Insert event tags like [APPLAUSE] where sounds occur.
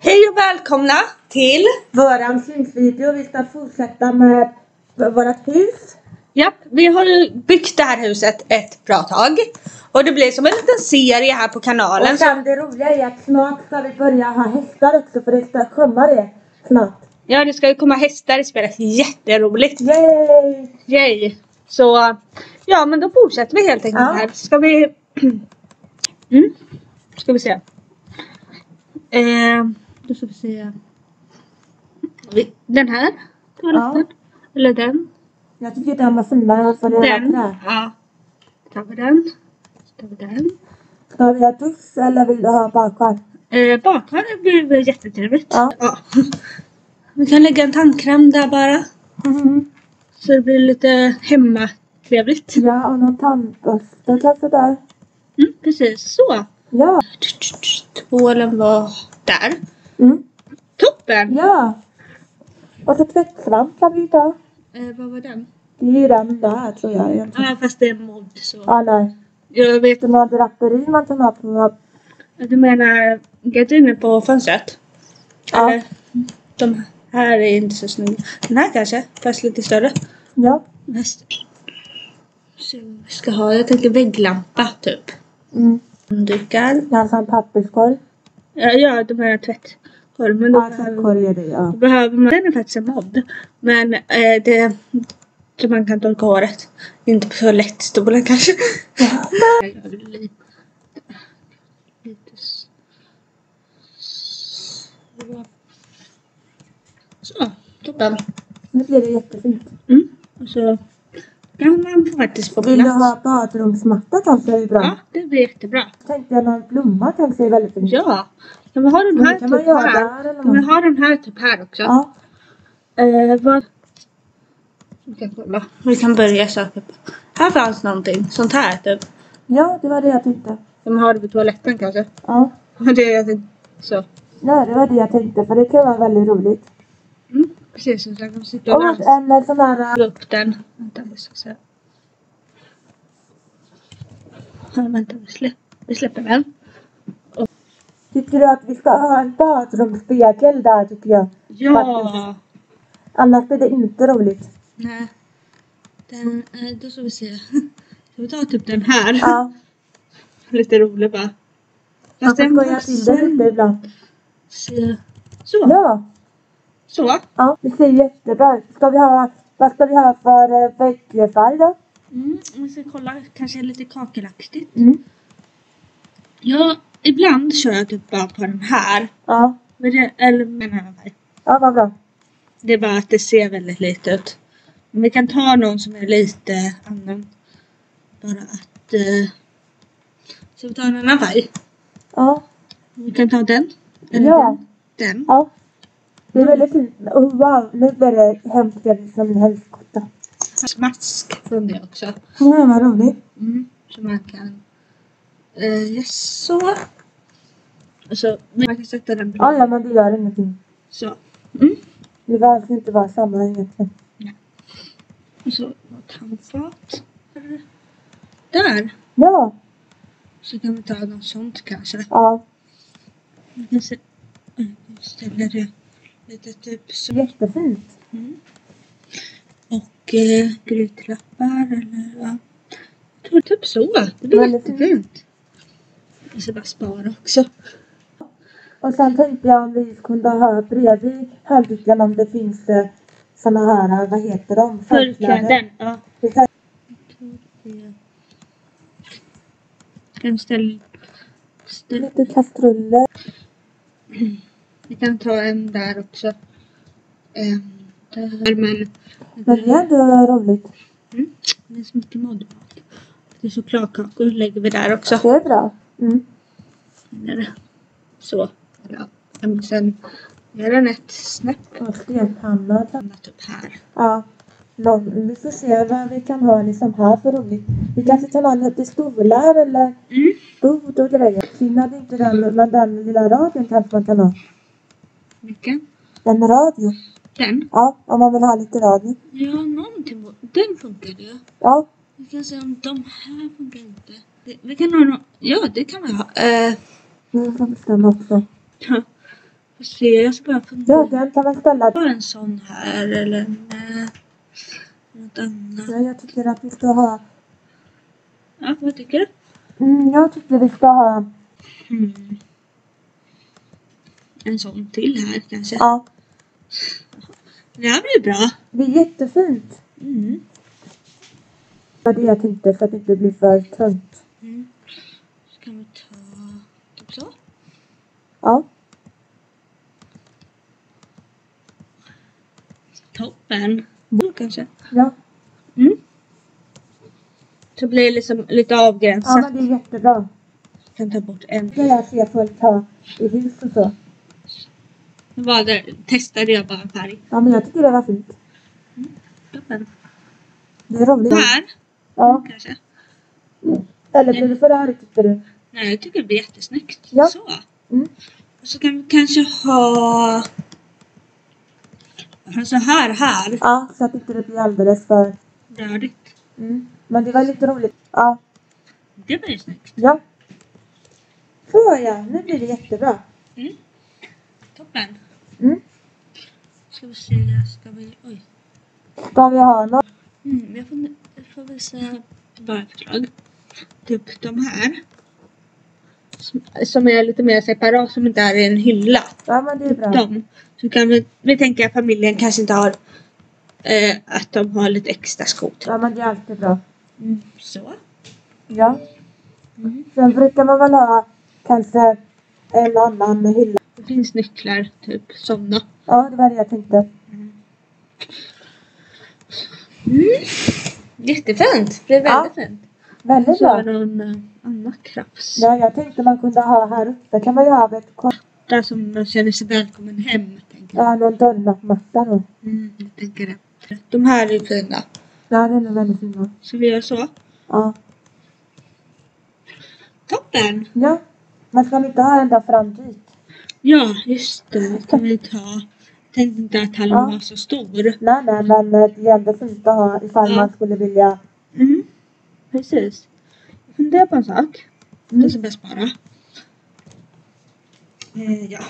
Hej och välkomna till Våran synsvideo. Vi ska fortsätta med vårt hus. Japp, vi har ju byggt det här huset ett bra tag. Och det blir som en liten serie här på kanalen. Och sen det roliga är att snart ska vi börja ha hästar också för det ska komma det snart. Ja, det ska ju komma hästar i spelet. Jätteroligt. Yay! Yay! Så, ja men då fortsätter vi helt enkelt Ja. här. Ska vi... [CLEARS THROAT] Mm. Ska vi se. Eh, då ska vi se. Den här toaletten. Eller den. Jag tycker den var finare för Den. trä. Ja. Tar vi den. Tar vi den. Ska vi ha dusch eller vill du ha badkar? Eh, badkar blir jättetrevligt. Ja. Vi kan lägga en tandkräm där bara. Mhm. Så det blir lite hemmatrevligt. Ja, och någon tandborste kanske där. Mm, precis så. Ja. Tvålen var där. Mm. Toppen! Ja. Och så tvättsvamp kan vi ju ta. Eh, vad var den? Det är ju den där tror jag egentligen. Ja, fast det är mod så. Ja, nej. Jag vet. Det är några draperi man kan ha på. Du menar gardiner på fönstret? Ja. Eller, de här är inte så snygga. Den här kanske, fast lite större. Ja. Vi ska ha. Jag tänker vägglampa typ. Mm. Handdukar. Kanske en papperskorg. Ja, de här då Ja, behöver, ja. då behöver man... Den är faktiskt en mod. Men eh, det... Så man kan torka håret. Inte på toalettstolen kanske. Jag gör det lite... Lite så. Så, toppen. Nu blir det jättefint. Mm. Och så kan man faktiskt få Vill du plats. ha badrumsmatta kanske är bra? Ja, det blir jättebra. Tänkte jag någon blomma kanske är väldigt fint. Ja. Kan vi ha den här kan man typ göra här? där eller Kan vi ha den här typ här också? Ja. Eh, vad... Vi kan kolla. Vi kan börja söka på. Här fanns någonting. Sånt här typ. ja, det var det jag tänkte. Man ha det på toaletten kanske? Ja. [LAUGHS] Det är jag tänkte. Så. ja, det var det jag tänkte för det kan vara väldigt roligt. Precis. Och sen kan vi sitta och Och en sån. Slå upp den. Vänta, vi ska se. Ja, vänta, vi släpper, vi släpper den. Tycker du att vi ska ha en badrumsspegel där tycker jag? Ja! Annars blir det inte roligt. Nej. Den, då ska vi se. [LAUGHS] Ska vi ta typ den här? Ja. [LAUGHS] Lite rolig bara. Man Fast får den skoja till det lite ibland. Se. Så. Ja. Så. Ja, det ser jättebra ut. Ska vi ha... Vad ska vi ha för eh, väggfärg då? Mm, vi ska kolla. Kanske lite kakelaktigt. Mm. Ja, ibland kör jag typ bara på den här. Ja. Men det, eller med den här färgen. Ja, vad bra. Det är bara att det ser väldigt lite ut. Men vi kan ta någon som är lite annan. Bara att... Eh, ska vi ta en annan färg? Ja. Vi kan ta den. Eller Ja. den. Den. Ja. Det är väldigt fint. Oh, wow, nu blir det hemskt som en helskotta. Mask från det också. Ja, vad roligt. Mm. Så man kan... Eh, yes, så. Och så man kan sätta den bra. ja, men det gör ingenting. Så. Mm. Det behöver inte vara samma egentligen. Och så något handfat. Där. Ja. Så kan vi ta något sånt kanske. Ja. Vi. Mm, ställer det lite typ så. Jättefint. Mm. Och eh, grytlappar eller ja. Jag tror typ så. Det blir Väldigt fint. jättefint. Jag ska bara spara också. Och sen tänkte jag om vi kunde ha bredvid handduken om det finns eh, såna här, eh, vad heter de? Förkläden. Ja. Vi kan- Kan ställa. Lite kastruller. Kan ta en där också. En där men. Men det är roligt. Mm. Det är så mycket mod bak. Det är chokladkakor lägger vi där också. Det är bra. Mm. Eller Så. Ja. Men sen gör den ett snäpp. Stekpanna. Annat typ här. Ja. Någon, vi får se vad vi kan ha liksom här för roligt. Vi kanske kan ha lite stolar eller Mm. bord och grejer. Att inte den, men den lilla radion kanske man kan ha. Vilken? En radio. Den? Ja, om man vill ha lite radio. Ja, någonting. på- Den funkar ju. Ja, Vi kan se om de här funkar inte. Det, vi kan ha no Ja, det kan vi ha. Eh, nu får bestämma också. ja. Får se, jag ska bara Ja, fundera. den kan man ställa. Har en sån här eller en, eh, något annat. Ja, jag tycker att vi ska ha... Ja, vad tycker du? Mm, jag tycker vi ska ha... Mm. En sån till här kanske. Ja, Det här blir bra. det är jättefint. Mm. Det var det jag tänkte för att det inte blir för tungt. Mm. Så kan vi ta typ så. Ja, Toppen. Så kanske. ja. Mm. Så blir det liksom lite Ja, avgränsat. men det är jättebra. kan ta bort en. Det jag ser folk ha i hus och så. Valde, testade jag bara en färg. Ja, men jag tycker det var fint. Toppen. Det är roligt. Här Ja, kanske. eller blir det för rörigt tycker du? Nej, jag tycker det blir jättesnyggt. Ja. Så. Mm. Och så kan vi kanske ha ha så här här. Ja, så att inte det blir alldeles för... Rörigt. Mm. Men det var lite roligt. Ja, Det blir snyggt. ja. Så ja, nu blir det jättebra. Mm. Toppen. Mm. Ska vi se, ska vi... Oj. Ska vi ha något? Mm, jag, får, jag får säga bara förslag. Typ de här. Som, som är lite mer separat, som inte är i en hylla. Ja, men det är bra. De. Så kan vi, vi tänker att familjen kanske inte har eh, att de har lite extra skor. Ja, men det är alltid bra. Mm. Så. Ja. Mm. Sen brukar man väl ha kanske en annan hylla. Det finns nycklar, typ sådana. Ja, det var det jag tänkte. Mm. Jättefint. Det är väldigt fint. Väldigt bra. någon uh, annat krafs. Ja, jag tänkte man kunde ha här uppe. kan man ju ha ett. Där som man känner sig välkommen hem. Tänker jag. Ja, någon dörrmatta då. Mm, jag tänker det. De här är fina. Ja, den är väldigt fin. Så vi gör så. Ja. Toppen! Ja. Man ska inte ha ända fram dit. Ja, just det. Det kan vi ta. Jag tänkte inte att hallen Ja. var så stor. Nej, nej, men eh, det är ändå fint att ha ifall Ja. man skulle vilja. Mm. Precis. Jag funderar på en sak. Mm. Det som jag spara. Eh, ja.